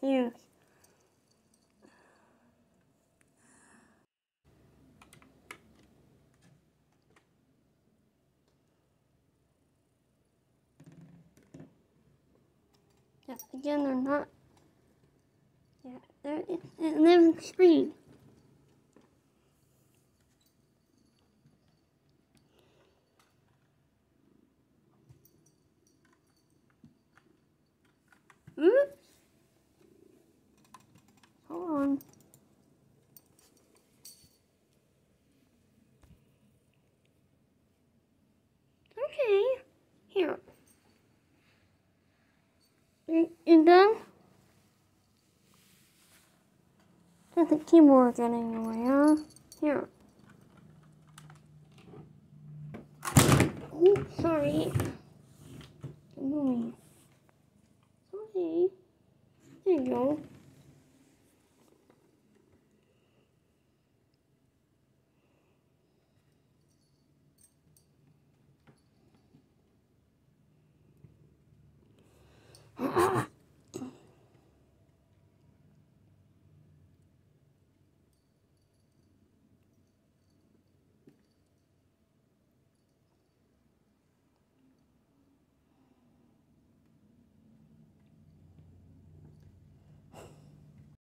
confused. Yeah, again, they're not. Yeah, they're, it's living screen. and then the keyboard getting away, huh? Here. Oh, sorry. I'm moving. Sorry. There you go. Ah!